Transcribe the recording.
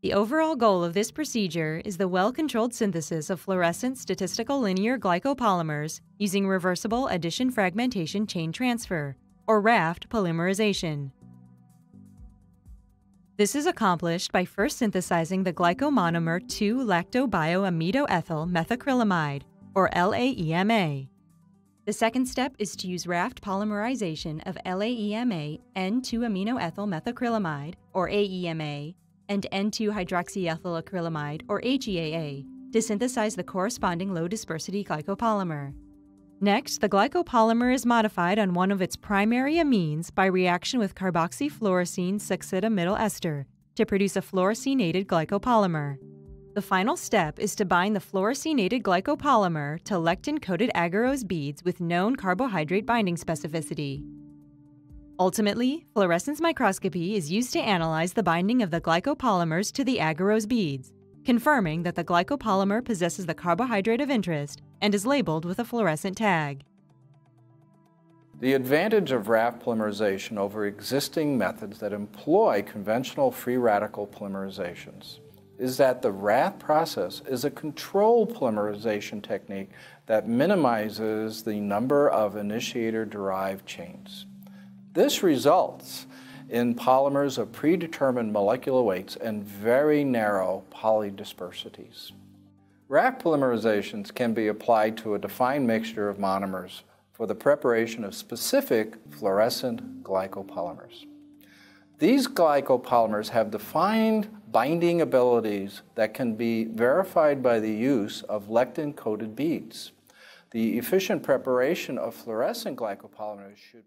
The overall goal of this procedure is the well controlled synthesis of fluorescent statistical linear glycopolymers using reversible addition fragmentation chain transfer, or RAFT polymerization. This is accomplished by first synthesizing the glycomonomer 2-lactobioamidoethyl methacrylamide, or LAEMA. The second step is to use raft polymerization of LAEMA N2-aminoethyl methacrylamide, or AEMA, and N2-hydroxyethylacrylamide, or HEAA, to synthesize the corresponding low dispersity glycopolymer. Next, the glycopolymer is modified on one of its primary amines by reaction with carboxyfluorescein succinimidyl ester to produce a fluoresceinated glycopolymer. The final step is to bind the fluoresceinated glycopolymer to lectin-coated agarose beads with known carbohydrate binding specificity. Ultimately, fluorescence microscopy is used to analyze the binding of the glycopolymers to the agarose beads, confirming that the glycopolymer possesses the carbohydrate of interest and is labeled with a fluorescent tag. The advantage of RAFT polymerization over existing methods that employ conventional free radical polymerizations is that the RAFT process is a controlled polymerization technique that minimizes the number of initiator-derived chains. This results in polymers of predetermined molecular weights and very narrow polydispersities. RAFT polymerizations can be applied to a defined mixture of monomers for the preparation of specific fluorescent glycopolymers. These glycopolymers have defined binding abilities that can be verified by the use of lectin-coated beads. The efficient preparation of fluorescent glycopolymers should